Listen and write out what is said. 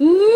Mm.